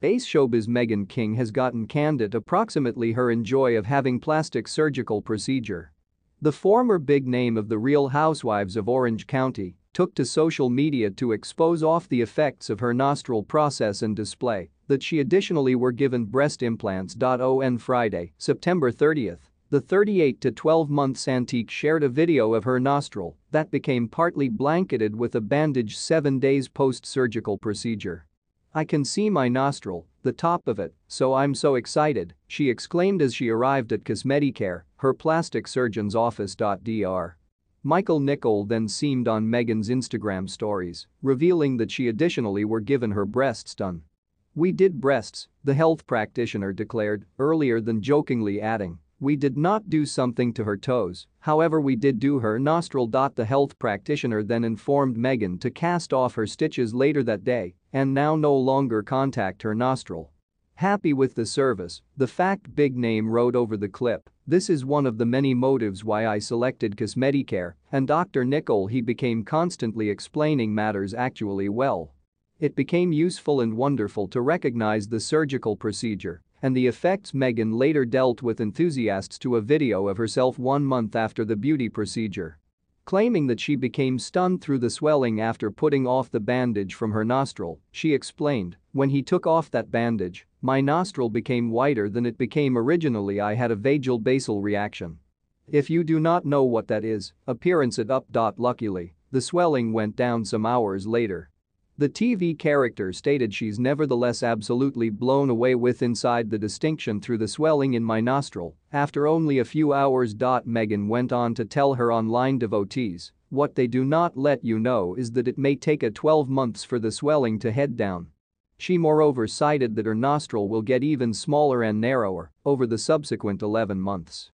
Ace showbiz Meghan King has gotten candid approximately her enjoy of having plastic surgical procedure. The former big name of the Real Housewives of Orange County took to social media to expose off the effects of her nostril process and display that she additionally were given breast implants. On Friday, September 30th, the 38 to 12 months antique shared a video of her nostril that became partly blanketed with a bandage seven days post-surgical procedure. I can see my nostril, the top of it, so I'm so excited, she exclaimed as she arrived at Cosmeticare, her plastic surgeon's office. Dr. Michael Niccole then seemed on Meghan's Instagram stories, revealing that she additionally were given her breasts done. We did breasts, the health practitioner declared, earlier than jokingly adding, we did not do something to her toes, however we did do her nostril. The health practitioner then informed Meghan to cast off her stitches later that day and now no longer contact her nostril. Happy with the service, the fact big name wrote over the clip, this is one of the many motives why I selected Cosmeticare and Dr. Niccole he became constantly explaining matters actually well. It became useful and wonderful to recognize the surgical procedure and the effects Meghan later dealt with enthusiasts to a video of herself one month after the beauty procedure. Claiming that she became stunned through the swelling after putting off the bandage from her nostril, she explained, when he took off that bandage, my nostril became whiter than it became originally I had a vagal basal reaction. If you do not know what that is, appearance it up. Luckily, the swelling went down some hours later. The TV character stated she's nevertheless absolutely blown away with inside the distinction through the swelling in my nostril after only a few hours. Meghan went on to tell her online devotees, what they do not let you know is that it may take a 12 months for the swelling to head down. She moreover cited that her nostril will get even smaller and narrower over the subsequent 11 months.